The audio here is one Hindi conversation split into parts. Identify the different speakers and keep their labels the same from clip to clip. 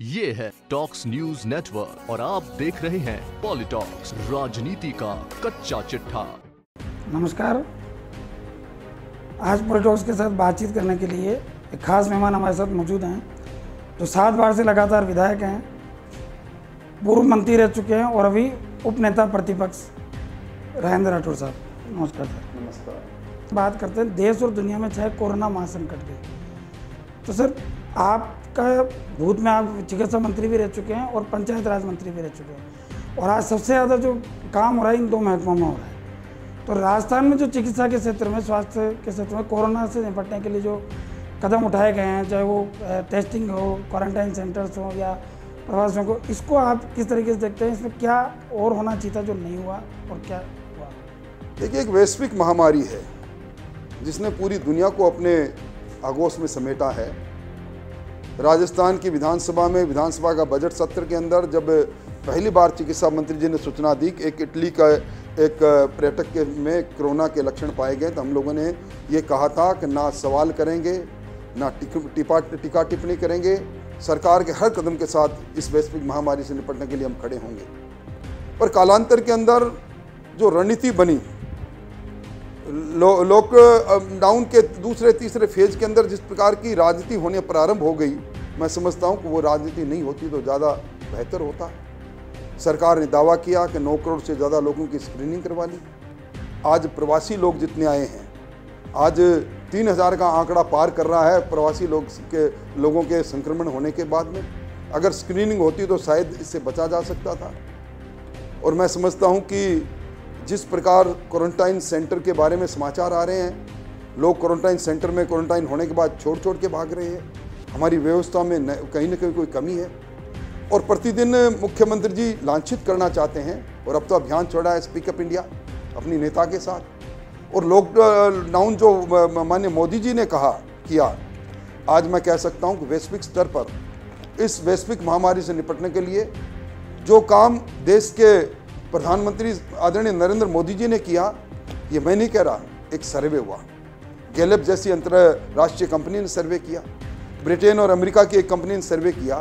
Speaker 1: ये है टॉक्स न्यूज़ नेटवर्क और आप देख रहे हैं पॉलिटॉक्स राजनीति का कच्चा चिट्ठा।
Speaker 2: नमस्कार। आज पॉलिटॉक्स के साथ बातचीत करने के लिए एक खास मेहमान हमारे साथ मौजूद हैं जो सात बार से लगातार विधायक हैं पूर्व मंत्री रह चुके हैं और अभी उपनेता प्रतिपक्ष राजेंद्र राठौर साहब। नमस्कार सर।
Speaker 3: नमस्कार।
Speaker 2: बात करते हैं देश और दुनिया में चाहे कोरोना महासंकट के। तो सर आपका भूत में आप चिकित्सा मंत्री भी रह चुके हैं और पंचायत राज मंत्री भी रह चुके हैं। और आज सबसे ज़्यादा जो काम हो रहा है, इन दो महकमों में हो रहा है। तो राजस्थान में जो चिकित्सा के क्षेत्र में, स्वास्थ्य के क्षेत्र में कोरोना से निपटने के लिए जो कदम उठाए गए हैं, चाहे वो टेस्टिंग हो क्वारंटाइन सेंटर्स हो या प्रवासियों को, इसको आप किस तरीके से देखते हैं? इसमें क्या और होना चाहिए था जो नहीं हुआ और क्या हुआ?
Speaker 3: देखिए, एक वैश्विक महामारी है, जिसने पूरी दुनिया को अपने आगोश में समेटा है। राजस्थान की विधानसभा में विधानसभा का बजट सत्र के अंदर जब पहली बार चिकित्सा मंत्री जी ने सूचना दी कि एक इटली का एक पर्यटक के में कोरोना के लक्षण पाए गए तो हम लोगों ने ये कहा था कि ना सवाल करेंगे ना टिपा टीका टिप्पणी करेंगे। सरकार के हर कदम के साथ इस वैश्विक महामारी से निपटने के लिए हम खड़े होंगे। पर कालांतर के अंदर जो रणनीति बनी लो, लॉकडाउन के दूसरे तीसरे फ़ेज़ के अंदर जिस प्रकार की राजनीति होने प्रारंभ हो गई मैं समझता हूँ कि वो राजनीति नहीं होती तो ज़्यादा बेहतर होता। सरकार ने दावा किया कि 9 करोड़ से ज़्यादा लोगों की स्क्रीनिंग करवा ली। आज प्रवासी लोग जितने आए हैं, आज तीन हज़ार का आंकड़ा पार कर रहा है प्रवासी लोग के, लोगों के संक्रमण होने के बाद में। अगर स्क्रीनिंग होती तो शायद इससे बचा जा सकता था। और मैं समझता हूँ कि जिस प्रकार क्वारंटाइन सेंटर के बारे में समाचार आ रहे हैं, लोग क्वारंटाइन सेंटर में क्वारंटाइन होने के बाद छोड़ छोड़ के भाग रहे हैं। हमारी व्यवस्था में कहीं ना कहीं कोई कमी है और प्रतिदिन मुख्यमंत्री जी लांछित करना चाहते हैं और अब तो अभियान छोड़ा है स्पीकअप इंडिया अपनी नेता के साथ। और लॉकडाउन जो माननीय मोदी जी ने कहा, किया, आज मैं कह सकता हूँ कि वैश्विक स्तर पर, इस वैश्विक महामारी से निपटने के लिए जो काम देश के प्रधानमंत्री आदरणीय नरेंद्र मोदी जी ने किया, ये मैं नहीं कह रहा, एक सर्वे हुआ। गैलेप जैसी अंतर्राष्ट्रीय कंपनी ने सर्वे किया। ब्रिटेन और अमेरिका की एक कंपनी ने सर्वे किया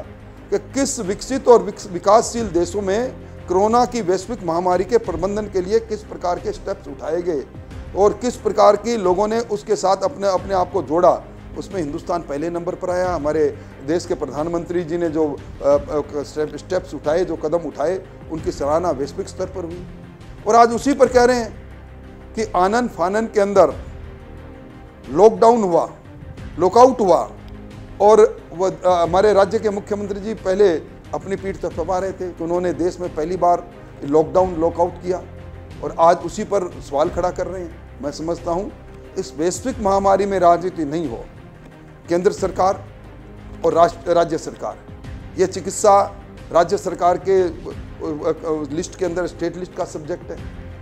Speaker 3: कि किस विकसित और विकासशील देशों में कोरोना की वैश्विक महामारी के प्रबंधन के लिए किस प्रकार के स्टेप्स उठाए गए और किस प्रकार की लोगों ने उसके साथ अपने अपने आप को जोड़ा। उसमें हिंदुस्तान पहले नंबर पर आया, हमारे देश के प्रधानमंत्री जी ने जो स्टेप स्टेप्स उठाए, जो कदम उठाए, उनकी सराहना वैश्विक स्तर पर हुई। और आज उसी पर कह रहे हैं कि आनंद फानन के अंदर लॉकडाउन हुआ लॉकआउट हुआ और हमारे राज्य के मुख्यमंत्री जी पहले अपनी पीठ थपथपा रहे थे कि उन्होंने देश में पहली बार लॉकडाउन लॉकआउट किया और आज उसी पर सवाल खड़ा कर रहे हैं। मैं समझता हूँ इस वैश्विक महामारी में राजनीति नहीं हो। केंद्र सरकार और राज्य सरकार। ये चिकित्सा राज्य सरकार के लिस्ट के अंदर, स्टेट लिस्ट का सब्जेक्ट है।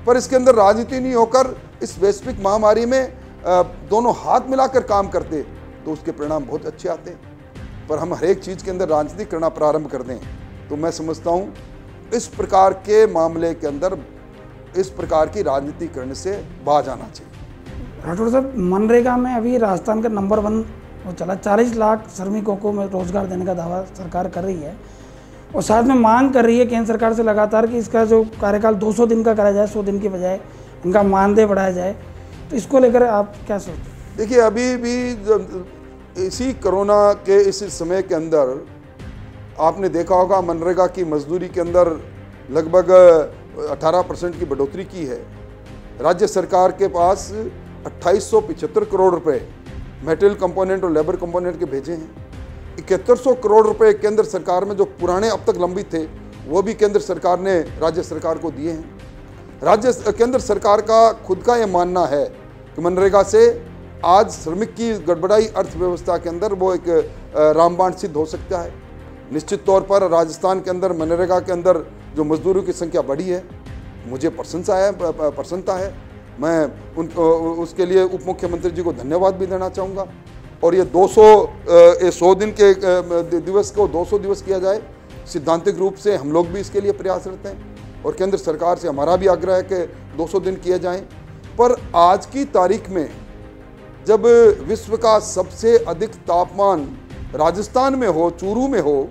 Speaker 3: पर इसके अंदर राजनीति नहीं होकर इस वैश्विक महामारी में दोनों हाथ मिलाकर काम करते तो उसके परिणाम बहुत अच्छे आते हैं। पर हम हर एक चीज़ के अंदर राजनीति करना प्रारंभ कर दें तो मैं समझता हूँ इस प्रकार के मामले के अंदर इस प्रकार की राजनीति करने से बाज आना चाहिए।
Speaker 2: राठौर साहब मनरेगा में अभी राजस्थान का नंबर वन वो चला चालीस लाख श्रमिकों को में रोज़गार देने का दावा सरकार कर रही है। और साथ में मांग कर रही है केंद्र सरकार से लगातार कि इसका जो कार्यकाल 200 दिन का कराया जाए 100 दिन के बजाय इनका मानदेय बढ़ाया जाए। तो इसको लेकर आप क्या सोचते हैं?
Speaker 3: देखिए अभी भी इसी कोरोना के इस समय के अंदर आपने देखा होगा मनरेगा की मजदूरी के अंदर लगभग 18 परसेंट की बढ़ोतरी की है। राज्य सरकार के पास अट्ठाईस करोड़ रुपए मेटेरियल कंपोनेंट और लेबर कंपोनेंट के भेजे हैं। इकहत्तर करोड़ रुपए केंद्र सरकार में जो पुराने अब तक लंबित थे, वो भी केंद्र सरकार ने राज्य सरकार को दिए हैं। राज्य केंद्र सरकार का खुद का ये मानना है कि मनरेगा से आज श्रमिक की गड़बड़ाई अर्थव्यवस्था के अंदर वो एक रामबाण सिद्ध हो सकता है। निश्चित तौर पर राजस्थान के अंदर मनरेगा के अंदर जो मजदूरों की संख्या बढ़ी है मुझे प्रशंसा है प्रसन्नता है। मैं उन उसके लिए उप मुख्यमंत्री जी को धन्यवाद भी देना चाहूँगा। और ये 200 अ, ये 100 दिन के दिवस को 200 दिवस किया जाए सिद्धांतिक रूप से हम लोग भी इसके लिए प्रयासरत हैं। और केंद्र सरकार से हमारा भी आग्रह है कि 200 दिन किए जाएँ। पर आज की तारीख में जब विश्व का सबसे अधिक तापमान राजस्थान में हो, चूरू में हो,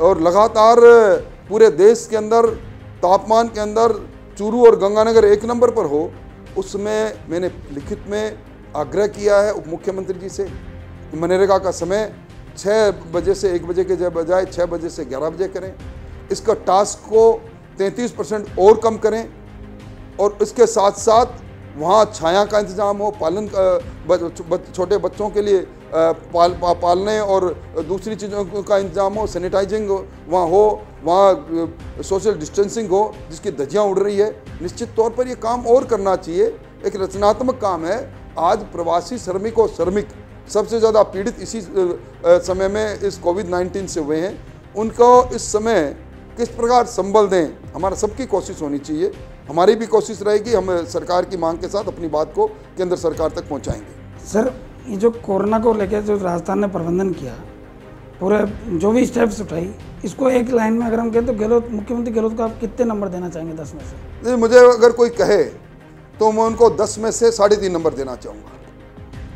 Speaker 3: और लगातार पूरे देश के अंदर, तापमान के अंदर चूरू और गंगानगर एक नंबर पर हो, उसमें मैंने लिखित में आग्रह किया है उप मुख्यमंत्री जी से मनरेगा का समय छः बजे से एक बजे के बजाय छः बजे से ग्यारह बजे करें। इसका टास्क को तैंतीस परसेंट और कम करें और इसके साथ साथ वहाँ छाया का इंतज़ाम हो, पालन छोटे बच्चों के लिए पाल पालने और दूसरी चीज़ों का इंतज़ाम हो सैनिटाइजिंग वहाँ हो, वहाँ सोशल डिस्टेंसिंग हो, जिसकी धज्जियाँ उड़ रही है। निश्चित तौर पर ये काम और करना चाहिए। एक रचनात्मक काम है। आज प्रवासी श्रमिक और श्रमिक सबसे ज़्यादा पीड़ित इसी समय में इस कोविड नाइन्टीन से हुए हैं। उनको इस समय किस प्रकार संबल दें, हमारा सबकी कोशिश होनी चाहिए। हमारी भी कोशिश रहेगी हम सरकार की मांग के साथ अपनी बात को केंद्र सरकार तक पहुंचाएँगे।
Speaker 2: सर ये जो कोरोना को लेकर जो राजस्थान ने प्रबंधन किया पूरे जो भी स्टेप्स उठाई इसको एक लाइन में अगर हम कहें तो गहलोत मुख्यमंत्री गहलोत को आप कितने नंबर देना चाहेंगे दस में से?
Speaker 3: नहीं मुझे अगर कोई कहे तो मैं उनको दस में से साढ़े तीन नंबर देना चाहूँगा।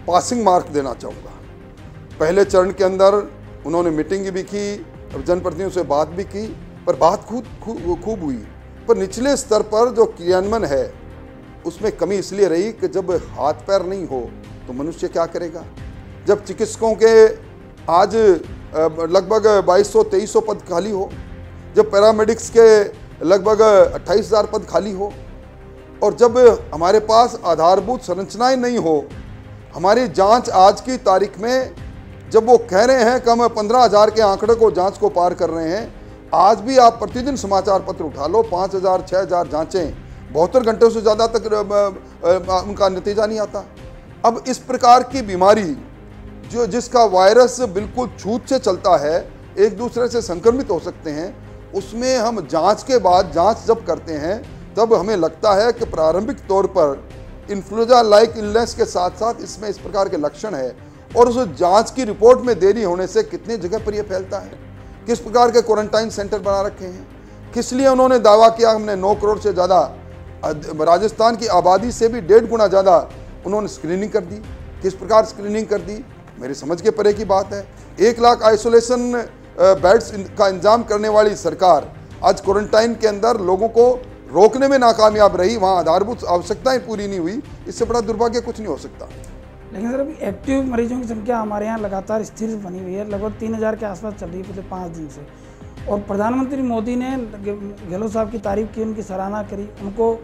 Speaker 3: पासिंग मार्क देना चाहूँगा। पहले चरण के अंदर उन्होंने मीटिंग भी की जनप्रतिनिधियों से बात भी की पर बात खूब खूब हुई। पर निचले स्तर पर जो क्रियान्वयन है, उसमें कमी इसलिए रही कि जब हाथ पैर नहीं हो तो मनुष्य क्या करेगा? जब चिकित्सकों के आज लगभग 2200 2300 पद खाली हो, जब पैरामेडिक्स के लगभग अट्ठाईस हज़ार पद खाली हो, और जब हमारे पास आधारभूत संरचनाएँ नहीं हो, हमारी जाँच आज की तारीख में जब वो कह रहे हैं कि हम पंद्रह हज़ार के आंकड़े को जाँच को पार कर रहे हैं आज भी आप प्रतिदिन समाचार पत्र उठा लो, पाँच हज़ार छः हज़ार जाँचें। बहत्तर घंटों से ज़्यादा तक उनका नतीजा नहीं आता। अब इस प्रकार की बीमारी जो, जिसका वायरस बिल्कुल छूत से चलता है, एक दूसरे से संक्रमित हो सकते हैं, उसमें हम जाँच के बाद जाँच जब करते हैं, तब हमें लगता है कि प्रारंभिक तौर पर इन्फ्लुएंजा लाइक इलनेस के साथ साथ इसमें इस प्रकार के लक्षण है, और उस जाँच की रिपोर्ट में देरी होने से कितने जगह पर यह फैलता है। किस प्रकार के क्वारंटाइन सेंटर बना रखे हैं? किस लिए उन्होंने दावा किया हमने नौ करोड़ से ज़्यादा राजस्थान की आबादी से भी डेढ़ गुना ज़्यादा उन्होंने स्क्रीनिंग कर दी। किस प्रकार स्क्रीनिंग कर दी? मेरी समझ के परे की बात है। एक लाख आइसोलेशन बेड्स का इंतज़ाम करने वाली सरकार आज क्वारंटाइन के अंदर लोगों को रोकने में नाकामयाब रही। वहाँ आधारभूत आवश्यकताएँ पूरी नहीं हुई। इससे बड़ा दुर्भाग्य कुछ नहीं हो सकता।
Speaker 2: लेकिन सर अभी एक्टिव मरीजों की संख्या हमारे यहाँ लगातार स्थिर बनी हुई है, लगभग तीन हज़ार के आसपास चल रही है पिछले पाँच दिन से। और प्रधानमंत्री मोदी ने गहलोत साहब की तारीफ़ की, उनकी सराहना करी, उनको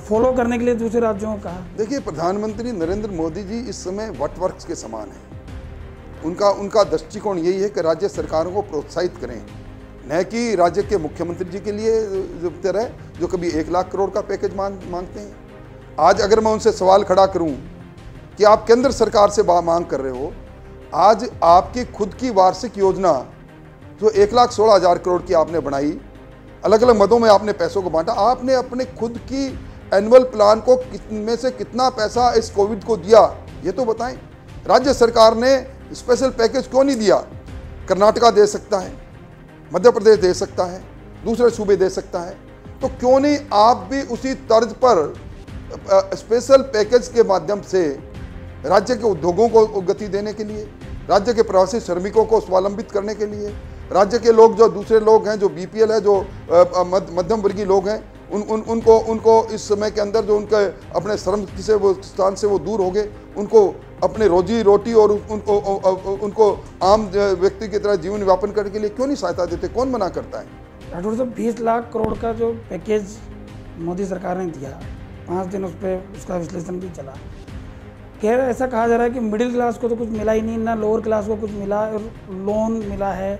Speaker 2: फॉलो करने के लिए दूसरे राज्यों को कहा।
Speaker 3: देखिए, प्रधानमंत्री नरेंद्र मोदी जी इस समय वट वर्क के समान हैं। उनका उनका दृष्टिकोण यही है कि राज्य सरकारों को प्रोत्साहित करें। न कि राज्य के मुख्यमंत्री जी के लिए तरह, जो कभी एक लाख करोड़ का पैकेज मांग, मांगते हैं। आज अगर मैं उनसे सवाल खड़ा करूँ कि आप केंद्र सरकार से मांग कर रहे हो। आज आपकी खुद की वार्षिक योजना जो एक लाख सोलह हज़ार करोड़ की आपने बनाई अलग अलग मदों में आपने पैसों को बांटा, आपने अपने खुद की एनुअल प्लान को में से कितना पैसा इस कोविड को दिया, ये तो बताएँ। राज्य सरकार ने स्पेशल पैकेज क्यों नहीं दिया? कर्नाटका दे सकता है, मध्य प्रदेश दे सकता है, दूसरे सूबे दे सकता है। तो क्यों नहीं आप भी उसी तर्ज पर स्पेशल पैकेज के माध्यम से राज्य के उद्योगों को गति देने के लिए, राज्य के प्रवासी श्रमिकों को स्वावलंबित करने के लिए, राज्य के लोग जो दूसरे लोग हैं, जो बीपीएल है, जो मध्यम वर्गीय लोग हैं, उन उन, उनको उनको इस समय के अंदर जो उनके अपने श्रम से वो, स्थान से वो दूर हो गए, उनको अपने रोजी रोटी और उनको उनको आम व्यक्ति की तरह जीवन व्यापन करने के लिए क्यों नहीं सहायता देते? कौन मना करता है?
Speaker 2: राठौर साहब, बीस लाख करोड़ का जो पैकेज मोदी सरकार ने दिया, पाँच दिन उस पर उसका विश्लेषण भी चला। कह ऐसा कहा जा रहा है कि मिडिल क्लास को तो कुछ मिला ही नहीं, ना लोअर क्लास को कुछ मिला, और लोन मिला है।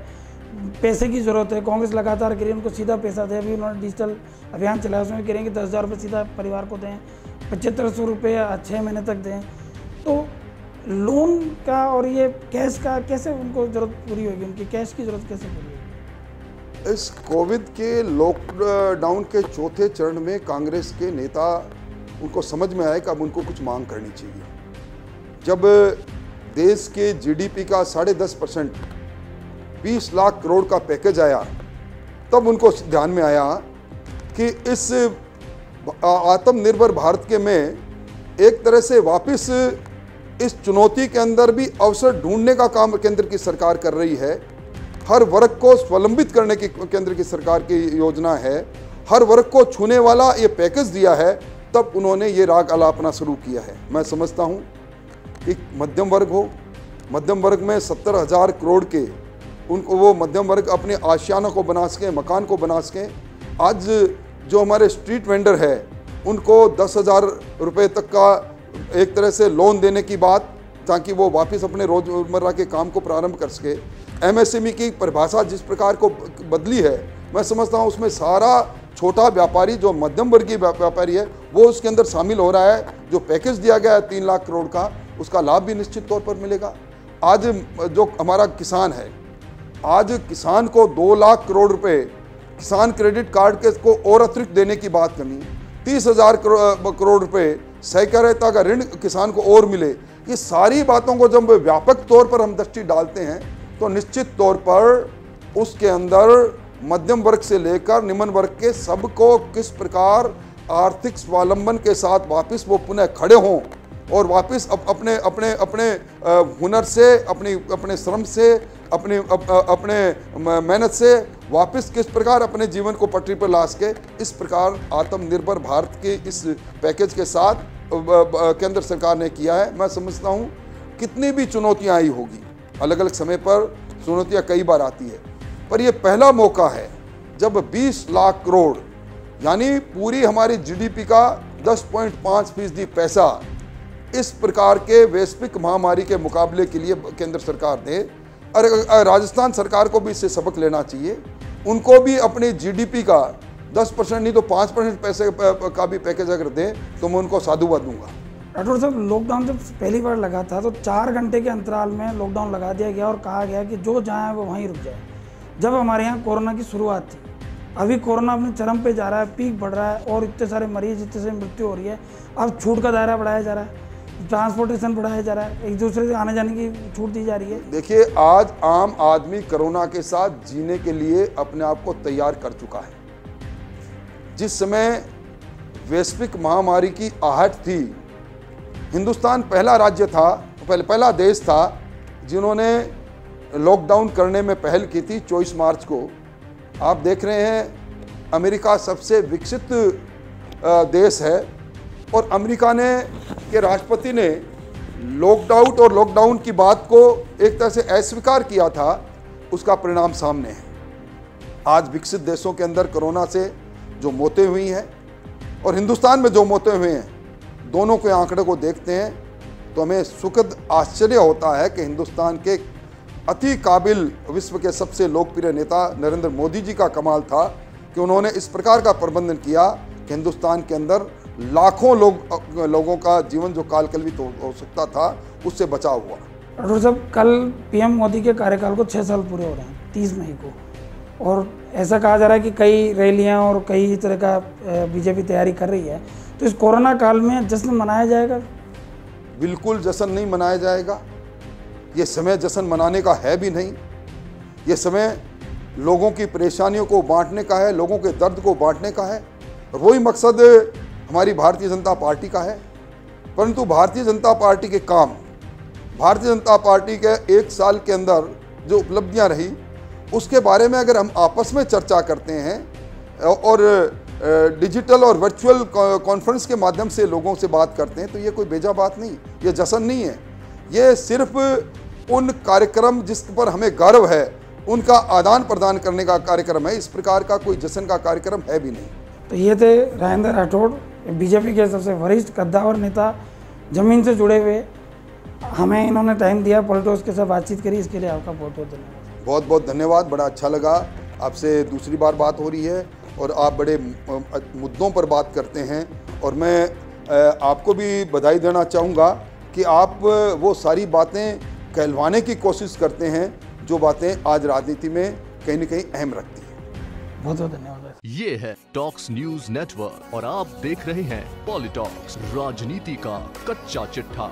Speaker 2: पैसे की ज़रूरत है, कांग्रेस लगातार कह रही है, उनको सीधा पैसा दे। अभी उन्होंने डिजिटल अभियान चलाया, उसमें कह रहे हैं कि दस हज़ार रुपये सीधा परिवार को दें, पचहत्तर सौ रुपये छः महीने तक दें। तो लोन का और ये कैश का कैसे उनको ज़रूरत पूरी होगी? उनकी कैश की ज़रूरत कैसे पूरी होगी?
Speaker 3: इस कोविड के लॉकडाउन के चौथे चरण में कांग्रेस के नेता, उनको समझ में आए कि अब उनको कुछ मांग करनी चाहिए। जब देश के जीडीपी का साढ़े दस परसेंट, बीस लाख करोड़ का पैकेज आया, तब उनको ध्यान में आया कि इस आत्मनिर्भर भारत के में एक तरह से वापस इस चुनौती के अंदर भी अवसर ढूँढने का काम केंद्र की सरकार कर रही है। हर वर्ग को स्वलंबित करने की केंद्र की सरकार की योजना है। हर वर्ग को छूने वाला ये पैकेज दिया है, तब उन्होंने ये राग अलापना शुरू किया है। मैं समझता हूँ कि मध्यम वर्ग हो, मध्यम वर्ग में सत्तर हज़ार करोड़ के, उनको वो मध्यम वर्ग अपने आशियाना को बना सकें, मकान को बना सकें। आज जो हमारे स्ट्रीट वेंडर है, उनको दस हज़ार रुपये तक का एक तरह से लोन देने की बात, ताकि वो वापस अपने रोज़मर्रा के काम को प्रारंभ कर सके। एमएसएमई की परिभाषा जिस प्रकार को बदली है, मैं समझता हूँ उसमें सारा छोटा व्यापारी, जो मध्यम वर्गीय व्यापारी है, वो उसके अंदर शामिल हो रहा है, जो पैकेज दिया गया है तीन लाख करोड़ का। उसका लाभ भी निश्चित तौर पर मिलेगा। आज जो हमारा किसान है, आज किसान को दो लाख करोड़ रुपए, किसान क्रेडिट कार्ड के को और अतिरिक्त देने की बात करनी तीस हज़ार करोड़ रुपए सहकारिता का ऋण किसान को और मिले। ये सारी बातों को जब व्यापक तौर पर हम दृष्टि डालते हैं तो निश्चित तौर पर उसके अंदर मध्यम वर्ग से लेकर निम्न वर्ग के सबको किस प्रकार आर्थिक स्वावलंबन के साथ वापस वो पुनः खड़े हों और वापस अप, अपने अपने अपने हुनर से अपनी अपने श्रम से अपने अप, अपने मेहनत से वापस किस प्रकार अपने जीवन को पटरी पर ला सके इस प्रकार आत्मनिर्भर भारत के इस पैकेज के साथ केंद्र सरकार ने किया है। मैं समझता हूँ कितनी भी चुनौतियाँ आई होगी अलग अलग समय पर चुनौतियाँ कई बार आती है। पर यह पहला मौका है जब 20 लाख करोड़ यानी पूरी हमारी जीडीपी का 10.5 फ़ीसदी पैसा इस प्रकार के वैश्विक महामारी के मुकाबले के लिए केंद्र सरकार ने और राजस्थान सरकार को भी इससे सबक लेना चाहिए। उनको भी अपनी जीडीपी का 10 परसेंट, नहीं तो 5 परसेंट पैसे का भी पैकेज अगर दें तो मैं उनको साधुवाद दूँगा।
Speaker 2: राठौर साहब लॉकडाउन जब पहली बार लगा था तो चार घंटे के अंतराल में लॉकडाउन लगा दिया गया और कहा गया कि जो जाए वो वहीं रुक जाए। जब हमारे यहाँ कोरोना की शुरुआत थी, अभी कोरोना अपने चरम पे जा रहा है, पीक बढ़ रहा है और इतने सारे मरीज़, इतने से मृत्यु हो रही है, अब छूट का दायरा बढ़ाया जा रहा है। ट्रांसपोर्टेशन बढ़ाया जा रहा है, एक दूसरे से आने जाने की छूट दी जा रही है।
Speaker 3: देखिए, आज आम आदमी कोरोना के साथ जीने के लिए अपने आप को तैयार कर चुका है। जिस समय वैश्विक महामारी की आहट थी, हिंदुस्तान पहला राज्य था, पहले, पहला देश था, जिन्होंने लॉकडाउन करने में पहल की थी चौबीस मार्च को। आप देख रहे हैं, अमेरिका सबसे विकसित देश है। और अमेरिका ने, के राष्ट्रपति ने लॉकडाउन और लॉकडाउन की बात को एक तरह से अस्वीकार किया था, उसका परिणाम सामने है। आज विकसित देशों के अंदर कोरोना से जो मौतें हुई हैं और हिंदुस्तान में जो मौतें हुई हैं, दोनों के आंकड़े को देखते हैं तो हमें सुखद आश्चर्य होता है कि हिंदुस्तान के अति काबिल विश्व के सबसे लोकप्रिय नेता नरेंद्र मोदी जी का कमाल था कि उन्होंने इस प्रकार का प्रबंधन किया कि हिंदुस्तान के अंदर लाखों लोग लोगों का जीवन जो काल कलवित हो, हो सकता था उससे बचाव हुआ।
Speaker 2: डॉक्टर साहब कल पीएम मोदी के कार्यकाल को छः साल पूरे हो रहे हैं तीस मई को और ऐसा कहा जा रहा है कि कई रैलियाँ और कई तरह का बीजेपी तैयारी कर रही है तो इस कोरोना काल में जश्न मनाया जाएगा?
Speaker 3: बिल्कुल जश्न नहीं मनाया जाएगा। ये समय जश्न मनाने का है भी नहीं। ये समय लोगों की परेशानियों को बांटने का है लोगों के दर्द को बांटने का है। वही मकसद हमारी भारतीय जनता पार्टी का है, परंतु भारतीय जनता पार्टी के काम, भारतीय जनता पार्टी के एक साल के अंदर जो उपलब्धियाँ रही, उसके बारे में अगर हम आपस में चर्चा करते हैं और डिजिटल और वर्चुअल कॉन्फ्रेंस के माध्यम से लोगों से बात करते हैं तो ये कोई बेजा बात नहीं, ये जश्न नहीं है। ये सिर्फ़ उन कार्यक्रम जिस पर हमें गर्व है, उनका आदान प्रदान करने का कार्यक्रम है, इस प्रकार का कोई जश्न का कार्यक्रम है भी नहीं।
Speaker 2: तो ये थे राजेंद्र राठौड़ बीजेपी के सबसे वरिष्ठ कद्दावर नेता ज़मीन से जुड़े हुए हमें इन्होंने टाइम दिया पलटोस के साथ बातचीत करी इसके लिए आपका बहुत बहुत धन्यवाद।
Speaker 3: बहुत बहुत धन्यवाद बड़ा अच्छा लगा। आपसे दूसरी बार बात हो रही है और आप बड़े मुद्दों पर बात करते हैं और मैं आपको भी बधाई देना चाहूँगा कि आप वो सारी बातें कहलवाने की कोशिश करते हैं जो बातें आज राजनीति में कहीं ना कहीं अहम रखती हैं।
Speaker 2: बहुत बहुत धन्यवाद।
Speaker 1: ये है टॉक्स न्यूज़ नेटवर्क और आप देख रहे हैं पॉलिटॉक्स राजनीति का कच्चा चिट्ठा।